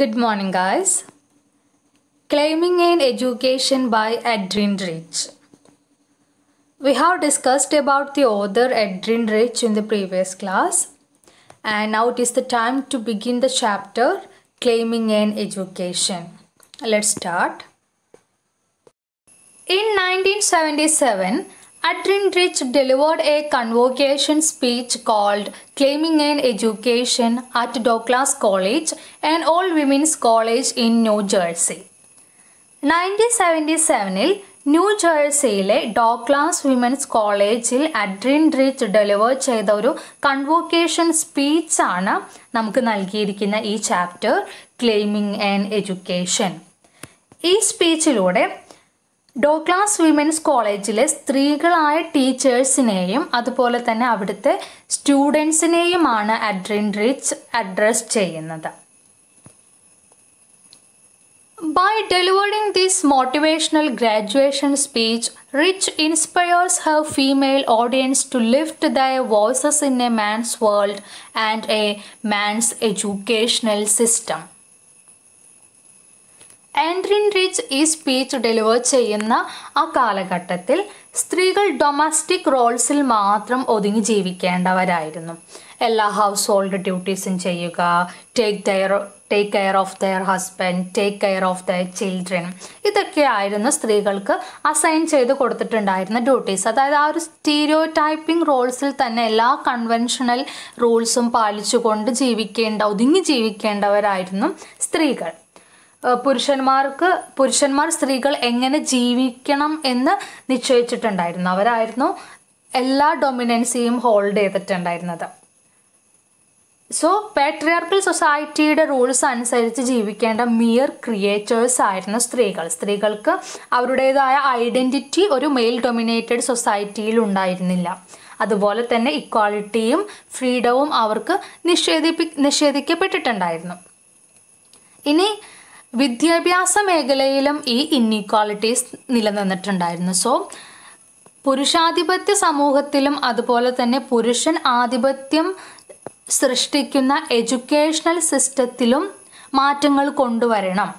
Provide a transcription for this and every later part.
Good morning, guys. Claiming an Education by Adrian Rich. We have discussed about the author Adrian Rich in the previous class, and now it is the time to begin the chapter Claiming an Education. Let's start. In 1977, Adrian Rich delivered a convocation speech called Claiming an Education at Douglas College, an all women's college in New Jersey. Nineteen seventy സെവനിൽ new ജേഴ്സിയിലെ Douglass women's കോളേജിൽ Adrienne Rich deliver ചെയ്ത ഒരു കൺവോക്കേഷൻ സ്പീച്ചാണ് നമുക്ക് നൽകിയിരിക്കുന്ന ഈ chapter claiming and education ഈ സ്പീച്ചിലൂടെ ഡോക്ലാസ് women's കോളേജിലെ സ്ത്രീകളായ ടീച്ചേഴ്സിനെയും അതുപോലെ തന്നെ അവിടുത്തെ സ്റ്റുഡൻസിനെയുമാണ് അഡ്രിൻ റിച്ച് അഡ്രസ് ചെയ്യുന്നത്. By delivering these motivational graduation speech Rich inspires have female audience to lift their voices in a man's world and a man's educational system Adrienne Rich ഈ speech deliver ചെയ്യുന്ന ആ കാലഘട്ടത്തിൽ സ്ത്രീകൾ domestic റോൾസിൽ മാത്രം ഒതുങ്ങി ജീവിക്കേണ്ടവരായിരുന്നു. എല്ലാ house hold ഡ്യൂട്ടീസും ചെയ്യുക take their take care of their husband take care of their children ഇതൊക്കെയായിരുന്നു സ്ത്രീകൾക്ക് അസൈൻ ചെയ്ത് കൊടുത്തിട്ടുണ്ടായിരുന്ന ഡ്യൂട്ടീസ് അതായത് ആ ഒരു സ്റ്റീരിയോ ടൈപ്പിംഗ് റോൾസിൽ തന്നെ എല്ലാ കൺവെൻഷണൽ റൂൾസും പാലിച്ചുകൊണ്ട് ജീവിക്കേണ്ട ഒതുങ്ങി ജീവിക്കേണ്ടവരായിരുന്നു സ്ത്രീകൾ. പുരുഷന്മാർക്ക് പുരുഷന്മാർ സ്ത്രീകൾ എങ്ങനെ ജീവിക്കണം എന്ന് നിശ്ചയിച്ചിട്ടുണ്ടായിരുന്നു. അവരായിരുന്നു എല്ലാ ഡൊമിനൻസിയും ഹോൾഡ് ചെയ്തിട്ടുണ്ടായിരുന്നത്. സോ പാട്രിയാർക്കൽ സൊസൈറ്റിയുടെ റൂൾസ് അനുസരിച്ച് ജീവിക്കേണ്ട മിയർ ക്രിയേറ്റേഴ്സ് ആയിരുന്നു സ്ത്രീകൾ. സ്ത്രീകൾക്ക് അവരുടേതായ ഐഡന്റിറ്റി ഒരു മെയിൽ ഡൊമിനേറ്റഡ് സൊസൈറ്റിയിൽ ഉണ്ടായിരുന്നില്ല. അതുപോലെ തന്നെ ഇക്വാളിറ്റിയും ഫ്രീഡവും അവർക്ക് നിഷേധിപ്പി നിഷേധിക്കപ്പെട്ടിട്ടുണ്ടായിരുന്നു. ഇനി വിദ്യാഭ്യാസ മേഖലയിലും ഈ ഇന്നീക്വാളിറ്റീസ് നിലനിന്നിട്ടുണ്ടായിരുന്നു. സോ പുരുഷാധിപത്യ സമൂഹത്തിലും അതുപോലെ തന്നെ പുരുഷൻ ആധിപത്യം സൃഷ്ടിക്കുന്ന എഡ്യൂക്കേഷണൽ സിസ്റ്റത്തിലും മാറ്റങ്ങൾ കൊണ്ടുവരണം.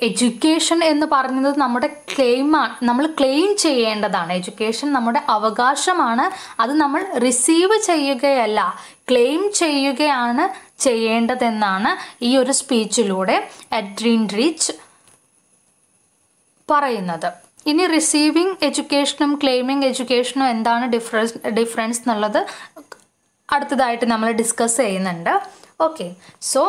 എഡ്യൂക്കേഷൻ എന്ന് പറയുന്നത് നമ്മുടെ ക്ലെയിമാണ് നമ്മൾ ക്ലെയിം ചെയ്യേണ്ടതാണ്. എഡ്യൂക്കേഷൻ നമ്മുടെ അവകാശമാണ്. അത് നമ്മൾ റിസീവ് ചെയ്യുകയല്ല. ക്ലെയിം ചെയ്യുകയാണ് ചെയ്യേണ്ടതെന്നാണ് ഈ ഒരു സ്പീച്ചിലൂടെ അഡ്രീൻ റിച്ച് പറയുന്നത്. ഇനി റിസീവിങ് എഡ്യൂക്കേഷനും ക്ലെയിമിങ് എഡ്യൂക്കേഷനും എന്താണ് ഡിഫറൻസ് ഡിഫറൻസ് എന്നുള്ളത് അടുത്തതായിട്ട് നമ്മൾ ഡിസ്കസ് ചെയ്യുന്നുണ്ട്. ഓക്കെ സോ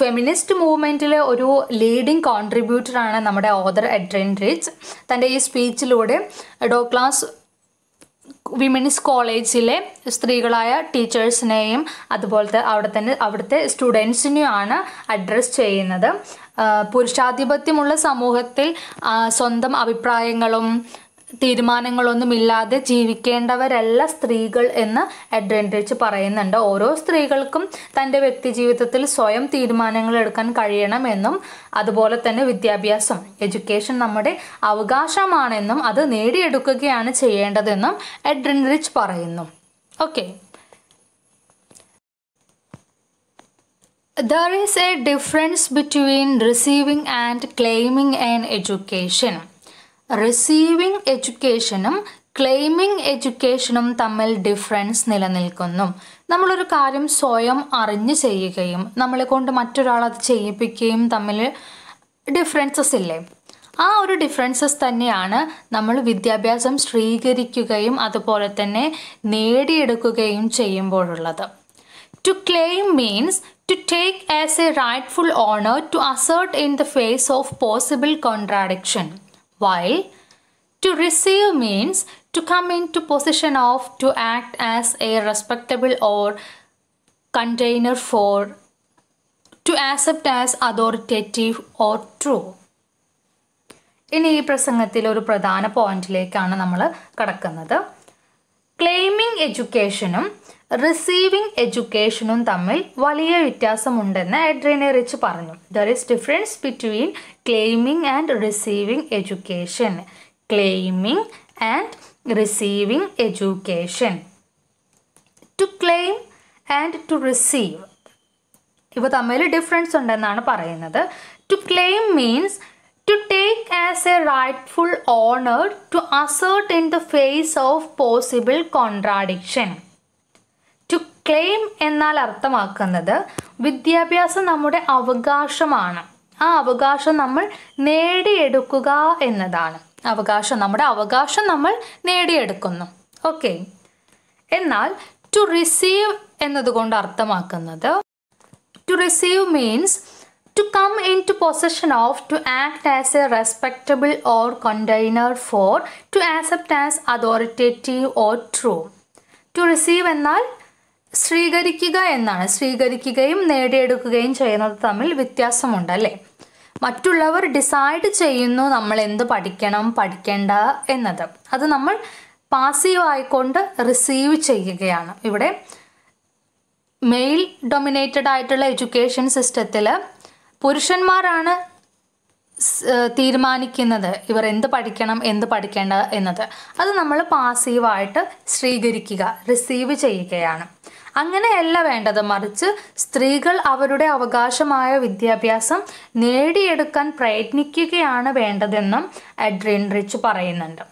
ഫെമിനിസ്റ്റ് മൂവ്മെന്റിലെ ഒരു ലീഡിങ് കോൺട്രിബ്യൂട്ടറാണ് നമ്മുടെ ഓദർ എഡ്രിൻ റിച്ച്. തന്റെ ഈ സ്പീച്ചിലൂടെ ഡോക്ലാസ് വിമൻസ് കോളേജിലെ സ്ത്രീകളായ ടീച്ചേഴ്സിനെയും അതുപോലത്തെ അവിടെ തന്നെ അവിടുത്തെ സ്റ്റുഡൻസിനെയുമാണ് അഡ്രസ്സ് ചെയ്യുന്നത്. പുരുഷാധിപത്യമുള്ള സമൂഹത്തിൽ സ്വന്തം അഭിപ്രായങ്ങളും തീരുമാനങ്ങളൊന്നുമില്ലാതെ ജീവിക്കേണ്ടവരല്ല സ്ത്രീകൾ എന്ന് അഡ്വന്റേജ് പറയുന്നുണ്ട്. ഓരോ സ്ത്രീകൾക്കും തന്റെ വ്യക്തിജീവിതത്തിൽ സ്വയം തീരുമാനങ്ങൾ എടുക്കാൻ കഴിയണമെന്നും അതുപോലെ തന്നെ വിദ്യാഭ്യാസം എഡ്യൂക്കേഷൻ നമ്മുടെ അവകാശമാണെന്നും അത് നേടിയെടുക്കുകയാണ് ചെയ്യേണ്ടതെന്നും എഡ്രിൻ പറയുന്നു. Okay. There is a difference between receiving and claiming and education. Receiving എഡ്യൂക്കേഷനും claiming എഡ്യൂക്കേഷനും തമ്മിൽ ഡിഫറൻസ് നിലനിൽക്കുന്നു. നമ്മളൊരു കാര്യം സ്വയം അറിഞ്ഞ് ചെയ്യുകയും നമ്മളെ കൊണ്ട് മറ്റൊരാൾ അത് ചെയ്യിപ്പിക്കുകയും തമ്മിൽ ഡിഫറൻസസ് ഇല്ലേ? ആ ഒരു ഡിഫറൻസസ് തന്നെയാണ് നമ്മൾ വിദ്യാഭ്യാസം സ്വീകരിക്കുകയും അതുപോലെ തന്നെ നേടിയെടുക്കുകയും ചെയ്യുമ്പോഴുള്ളത്. To claim means to take as a rightful owner to assert in the face of possible contradiction. While to receive means to come into position of to act as a respectable or container for to accept as authoritative or true ഇനി ഈ പ്രസംഗത്തിൽ ഒരു പ്രധാന പോയിന്റിലേക്കാണ് നമ്മൾ കടക്കുന്നത് claiming എഡ്യൂക്കേഷനും receiving എഡ്യൂക്കേഷനും തമ്മിൽ വലിയ വ്യത്യാസമുണ്ടെന്ന് എഡ്രീനെ റിച്ച് പറഞ്ഞു. There is difference between claiming and receiving education claiming and receiving education to claim and to receive ഇവ തമ്മിൽ ഡിഫറൻസ് ഉണ്ടെന്നാണ് പറയുന്നത്. To claim means to take as a rightful owner to assert in the face of possible contradiction claim എന്നാൽ അർത്ഥമാക്കുന്നത് വിദ്യാഭ്യാസം നമ്മുടെ അവകാശമാണ്. ആ അവകാശം നമ്മൾ നേടിയെടുക്കുക എന്നതാണ്. അവകാശം നമ്മുടെ അവകാശം നമ്മൾ നേടിയെടുക്കുന്നു. ഓക്കെ. എന്നാൽ ടു റിസീവ് എന്നതുകൊണ്ട് അർത്ഥമാക്കുന്നത് to receive means to come into possession of to act as a respectable or container for to accept as authoritative or true to receive എന്നാൽ സ്വീകരിക്കുക എന്നാണ്. സ്വീകരിക്കുകയും നേടിയെടുക്കുകയും ചെയ്യുന്നത് തമ്മിൽ വ്യത്യാസമുണ്ട് അല്ലേ? മറ്റുള്ളവർ ഡിസൈഡ് ചെയ്യുന്നു നമ്മൾ എന്ത് പഠിക്കണം പഠിക്കേണ്ട എന്നത്. അത് നമ്മൾ പാസീവ് ആയിക്കൊണ്ട് റിസീവ് ചെയ്യുകയാണ്. ഇവിടെ മെയിൽ ഡൊമിനേറ്റഡ് ആയിട്ടുള്ള എഡ്യൂക്കേഷൻ സിസ്റ്റത്തിൽ പുരുഷന്മാരാണ് തീരുമാനിക്കുന്നത് ഇവർ എന്ത് പഠിക്കണം എന്ത് പഠിക്കേണ്ട എന്നത്. അത് നമ്മൾ പാസീവായിട്ട് സ്വീകരിക്കുക റിസീവ് ചെയ്യുകയാണ്. അങ്ങനെയല്ല വേണ്ടത്. മറിച്ച് സ്ത്രീകൾ അവരുടെ അവകാശമായ വിദ്യാഭ്യാസം നേടിയെടുക്കാൻ പ്രയത്നിക്കുകയാണ് വേണ്ടതെന്നും അഡ്രിൻ റിച്ച് പറയുന്നുണ്ട്.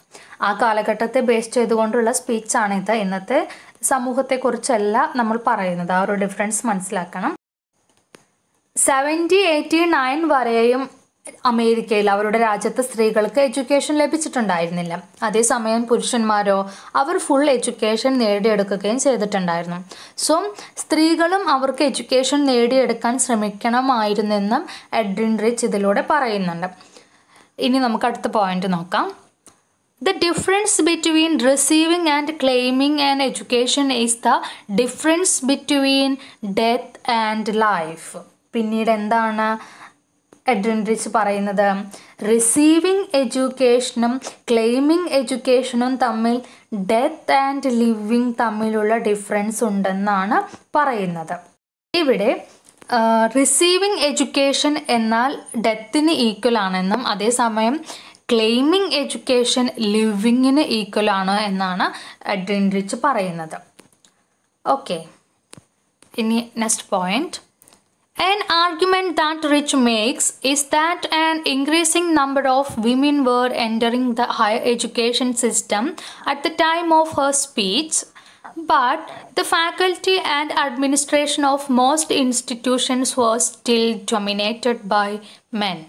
ആ കാലഘട്ടത്തെ ബേസ് ചെയ്തുകൊണ്ടുള്ള സ്പീച്ചാണിത് ഇന്നത്തെ സമൂഹത്തെക്കുറിച്ചല്ല നമ്മൾ പറയുന്നത്. ആ ഒരു ഡിഫറൻസ് മനസ്സിലാക്കണം. സെവന്റി എയ്റ്റി നയൻ വരെയും അമേരിക്കയിൽ അവരുടെ രാജ്യത്ത് സ്ത്രീകൾക്ക് എഡ്യൂക്കേഷൻ ലഭിച്ചിട്ടുണ്ടായിരുന്നില്ല. അതേസമയം പുരുഷന്മാരോ അവർ ഫുൾ എഡ്യൂക്കേഷൻ നേടിയെടുക്കുകയും ചെയ്തിട്ടുണ്ടായിരുന്നു. സോ സ്ത്രീകളും അവർക്ക് എഡ്യൂക്കേഷൻ നേടിയെടുക്കാൻ ശ്രമിക്കണമായിരുന്നെന്നും എഡ്രിൻ റിച്ച് ഇതിലൂടെ പറയുന്നുണ്ട്. ഇനി നമുക്ക് അടുത്ത പോയിന്റ് നോക്കാം. The difference between receiving and claiming and education is the difference between death and life പിന്നീട് എന്താണ് എഡ്രിൻ റിച്ച് പറയുന്നത്. റിസീവിങ് എഡ്യൂക്കേഷനും ക്ലെയിമിങ് എഡ്യൂക്കേഷനും തമ്മിൽ ഡെത്ത് ആൻഡ് ലിവിങ് തമ്മിലുള്ള ഡിഫറൻസ് ഉണ്ടെന്നാണ് പറയുന്നത്. ഇവിടെ റിസീവിങ് എഡ്യൂക്കേഷൻ എന്നാൽ ഡെത്തിന് ഈക്വൽ ആണെന്നും അതേസമയം ക്ലെയിമിങ് എഡ്യൂക്കേഷൻ ലിവിങ്ങിന് ഈക്വൽ ആണ് എന്നാണ് എഡ്രിൻ റിച്ച് പറയുന്നത്. ഓക്കെ ഇനി next point An argument that Rich makes is that an increasing number of women were entering the higher education system at the time of her speech, but the faculty and administration of most institutions was still dominated by men.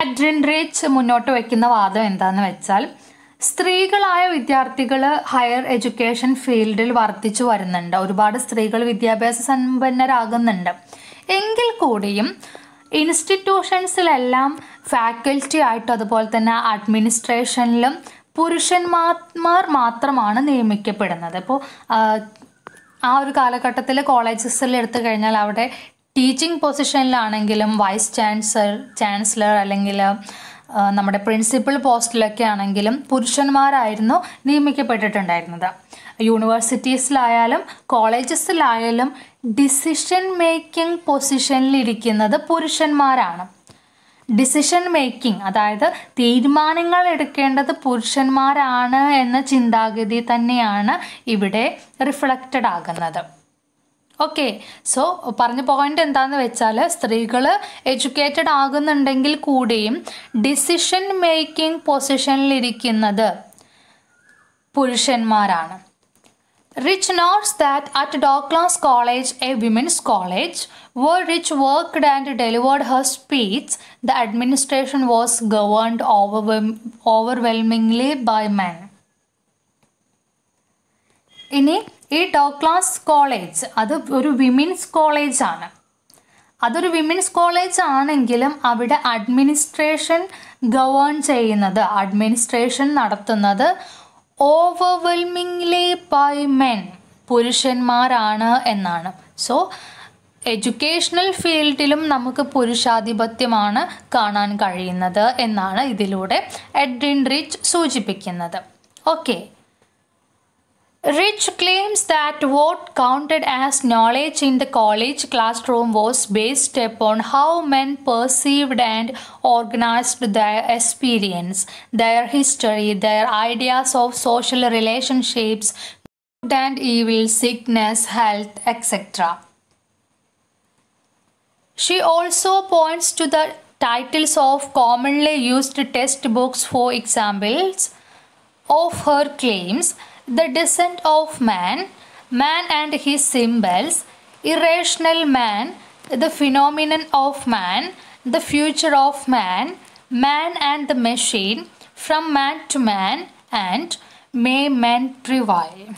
Adrienne Rich മുന്നോട്ട് വയ്ക്കുന്ന വാദം എന്താന്ന് വെച്ചാൽ സ്ത്രീകളായ വിദ്യാർത്ഥികൾ higher education ഫീൽഡിൽ വർദ്ധിച്ചു വരുന്നുണ്ട്. ഒരുപാട് സ്ത്രീകൾ വിദ്യാഭ്യാസ സമ്പന്നരാകുന്നുണ്ട്. എങ്കിൽ കൂടിയും ഇൻസ്റ്റിറ്റ്യൂഷൻസിലെല്ലാം ഫാക്കൽറ്റി ആയിട്ട് അതുപോലെ തന്നെ അഡ്മിനിസ്ട്രേഷനിലും പുരുഷന്മാർ മാത്രമാണ് നിയമിക്കപ്പെടുന്നത്. ഇപ്പോൾ ആ ഒരു കാലഘട്ടത്തിൽ കോളേജസിൽ എടുത്തു കഴിഞ്ഞാൽ അവിടെ ടീച്ചിങ് പൊസിഷനിലാണെങ്കിലും വൈസ് ചാൻസലർ ചാൻസലർ അല്ലെങ്കിൽ നമ്മുടെ പ്രിൻസിപ്പൽ പോസ്റ്റിലൊക്കെ ആണെങ്കിലും പുരുഷന്മാരായിരുന്നു നിയമിക്കപ്പെട്ടിട്ടുണ്ടായിരുന്നത്. യൂണിവേഴ്സിറ്റീസിലായാലും കോളേജസിലായാലും ഡിസിഷൻ മേക്കിംഗ് പൊസിഷനിലിരിക്കുന്നത് പുരുഷന്മാരാണ്. ഡിസിഷൻ മേക്കിംഗ് അതായത് തീരുമാനങ്ങൾ എടുക്കേണ്ടത് പുരുഷന്മാരാണ് എന്ന ചിന്താഗതി തന്നെയാണ് ഇവിടെ റിഫ്ലക്റ്റഡ് ആകുന്നത്. ഓക്കെ സോ പറഞ്ഞ പോയിന്റ് എന്താന്ന് വെച്ചാൽ സ്ത്രീകൾ എഡ്യൂക്കേറ്റഡ് ആകുന്നുണ്ടെങ്കിൽ കൂടിയും ഡിസിഷൻ മേക്കിംഗ് പൊസിഷനിലിരിക്കുന്നത് പുരുഷന്മാരാണ്. Rich notes that at Douglass college a women's college where Rich worked and delivered her speech the administration was governed over overwhelmingly by man ഇനി ഈ ഡോക്ലാസ് കോളേജ് അത് ഒരു വിമൻസ് കോളേജ് ആണ് അതൊരു വിമൻസ് കോളേജ് ആണെങ്കിലും അവിടെ administration govern ചെയ്യുന്നത് administration നടത്തുന്നത് ഓവർവെൽമിംഗ്ലി ബൈ മെൻ പുരുഷന്മാരാണ് എന്നാണ്. സോ എഡ്യൂക്കേഷണൽ ഫീൽഡിലും നമുക്ക് പുരുഷാധിപത്യമാണ് കാണാൻ കഴിയുന്നത് എന്നാണ് ഇതിലൂടെ എഡ്രിൻ റിച്ച് സൂചിപ്പിക്കുന്നത്. Okay. Rich claims that what counted as knowledge in the college classroom was based upon how men perceived and organized their experience, their history, their ideas of social relationships, good and evil, sickness, health, etc. She also points to the titles of commonly used textbooks for examples of her claims The Descent of Man, Man and His Symbols, Irrational Man, The Phenomenon of Man, The Future of Man, Man and the Machine, From Man to Man, and May Men Prevail.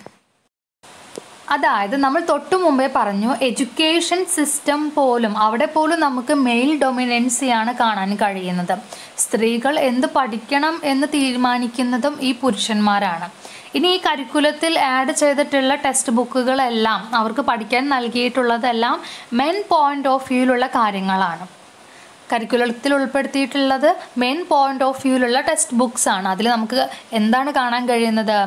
അതായത് നമ്മൾ തൊട്ടു മുമ്പേ പറഞ്ഞു education system പോലും അവിടെ പോലും നമുക്ക് mail ഡൊമിനൻസിയാണ് കാണാൻ കഴിയുന്നത്. സ്ത്രീകൾ എന്ത് പഠിക്കണം എന്ന് തീരുമാനിക്കുന്നതും ഈ പുരുഷന്മാരാണ്. ഇനി ഈ കരിക്കുലത്തിൽ ആഡ് ചെയ്തിട്ടുള്ള ടെക്സ്റ്റ് ബുക്കുകളെല്ലാം അവർക്ക് പഠിക്കാൻ നൽകിയിട്ടുള്ളതെല്ലാം മെൻ പോയിന്റ് ഓഫ് വ്യൂയിലുള്ള കാര്യങ്ങളാണ്. കരിക്കുലത്തിൽ ഉൾപ്പെടുത്തിയിട്ടുള്ളത് മെയിൻ പോയിന്റ് ഓഫ് വ്യൂയിലുള്ള ടെക്സ്റ്റ് ബുക്സ് ആണ്. അതിൽ നമുക്ക് എന്താണ് കാണാൻ കഴിയുന്നത്?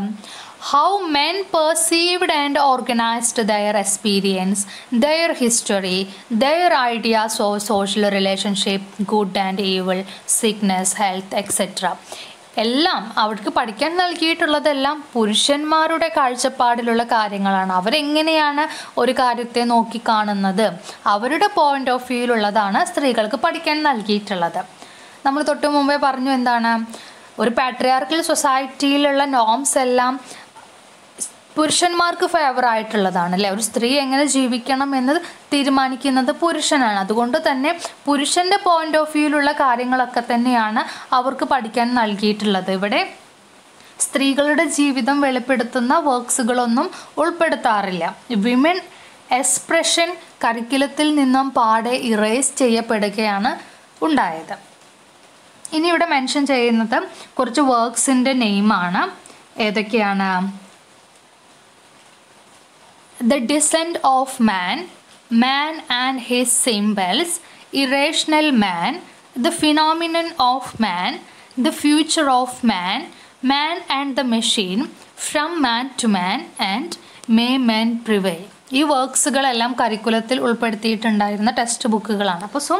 How men perceived and organised their experience their history their ideas of social relationship good and evil sickness health etcetera എല്ലാം അവർക്ക് പഠിക്കാൻ നൽകിയിട്ടുള്ളതെല്ലാം പുരുഷന്മാരുടെ കാഴ്ചപ്പാടിലുള്ള കാര്യങ്ങളാണ്. അവരെങ്ങനെയാണ് ഒരു കാര്യത്തെ നോക്കി കാണുന്നത്? അവരുടെ പോയിന്റ് ഓഫ് വ്യൂയിലുള്ളതാണ് സ്ത്രീകൾക്ക് പഠിക്കാൻ നൽകിയിട്ടുള്ളത്. നമ്മൾ തൊട്ടു മുമ്പേ പറഞ്ഞു എന്താണ്? ഒരു പാട്രിയാർക്കൽ സൊസൈറ്റിയിലുള്ള നോംസ് എല്ലാം പുരുഷന്മാർക്ക് ഫേവർ ആയിട്ടുള്ളതാണ് അല്ലേ? ഒരു സ്ത്രീ എങ്ങനെ ജീവിക്കണം എന്ന് തീരുമാനിക്കുന്നത് പുരുഷനാണ്. അതുകൊണ്ട് തന്നെ പുരുഷന്റെ പോയിന്റ് ഓഫ് വ്യൂയിലുള്ള കാര്യങ്ങളൊക്കെ തന്നെയാണ് അവർക്ക് പഠിക്കാൻ നൽകിയിട്ടുള്ളത്. ഇവിടെ സ്ത്രീകളുടെ ജീവിതം വെളിപ്പെടുത്തുന്ന വർക്ക്സുകളൊന്നും ഉൾപ്പെടുത്താറില്ല. വിമൻ എക്സ്പ്രഷൻ കരിക്കുലത്തിൽ നിന്നും പാടെ ഇറേസ് ചെയ്യപ്പെടുകയാണ് ഉണ്ടായത്. ഇനി ഇവിടെ മെൻഷൻ ചെയ്യുന്നത് കുറച്ച് വർക്ക്സിന്റെ നെയിമാണ് ഏതൊക്കെയാണ്? The Descent of Man, Man and His Symbols, Irrational Man, The Phenomenon of Man, The Future of Man, Man and the Machine, From Man to Man, and May Men Prevail. ഈ വർക്ക്സുകളെല്ലാം കരിക്കുലത്തിൽ ഉൾപ്പെടുത്തിയിട്ടുണ്ടായിരുന്ന text ബുക്കുകളാണ് അപ്പോൾ so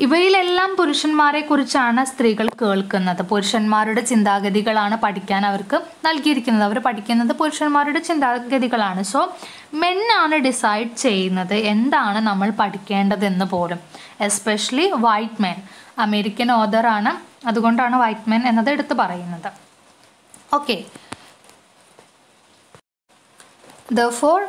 ഇവയിലെല്ലാം പുരുഷന്മാരെ കുറിച്ചാണ് സ്ത്രീകൾ കേൾക്കുന്നത്. പുരുഷന്മാരുടെ ചിന്താഗതികളാണ് പഠിക്കാൻ അവർക്ക് നൽകിയിരിക്കുന്നത്. അവർ പഠിക്കുന്നത് പുരുഷന്മാരുടെ ചിന്താഗതികളാണ്. സോ മെന്നാണ് ഡിസൈഡ് ചെയ്യുന്നത് എന്താണ് നമ്മൾ പഠിക്കേണ്ടതെന്ന് പോലും. എസ്പെഷ്യലി വൈറ്റ് മെൻ അമേരിക്കൻ ഓതറാണ് അതുകൊണ്ടാണ് വൈറ്റ് മെൻ എന്നത് എടുത്തു പറയുന്നത്. Okay therefore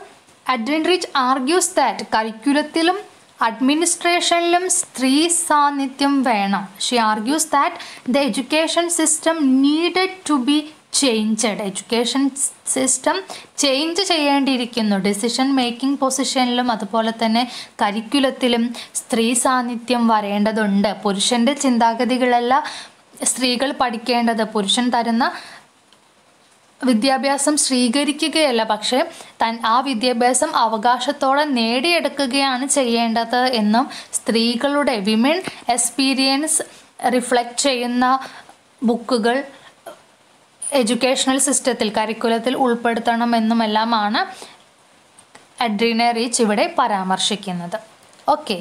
Adrienne Rich argues that കരിക്കുലത്തിലും അഡ്മിനിസ്ട്രേഷനിലും സ്ത്രീ സാന്നിധ്യം വേണം. She argues that the education system needed to be changed education system change ചെയ്യേണ്ടിയിരിക്കുന്നു. Decision making പൊസിഷനിലും അതുപോലെ തന്നെ കരിക്കുലത്തിലും സ്ത്രീ സാന്നിധ്യം വരേണ്ടതുണ്ട്. പുരുഷന്റെ ചിന്താഗതികളല്ല സ്ത്രീകൾ പഠിക്കേണ്ടത്. പുരുഷൻ തരുന്ന വിദ്യാഭ്യാസം സ്വീകരിക്കുകയല്ല പക്ഷേ തൻ ആ വിദ്യാഭ്യാസം അവകാശത്തോടെ നേടിയെടുക്കുകയാണ് ചെയ്യേണ്ടത് എന്നും സ്ത്രീകളുടെ വിമൻ എക്സ്പീരിയൻസ് റിഫ്ലക്റ്റ് ചെയ്യുന്ന ബുക്കുകൾ എഡ്യൂക്കേഷണൽ സിസ്റ്റത്തിൽ കരിക്കുലത്തിൽ ഉൾപ്പെടുത്തണമെന്നുമെല്ലാമാണ് അഡ്രീന റീച്ച് ഇവിടെ പരാമർശിക്കുന്നത്. ഓക്കെ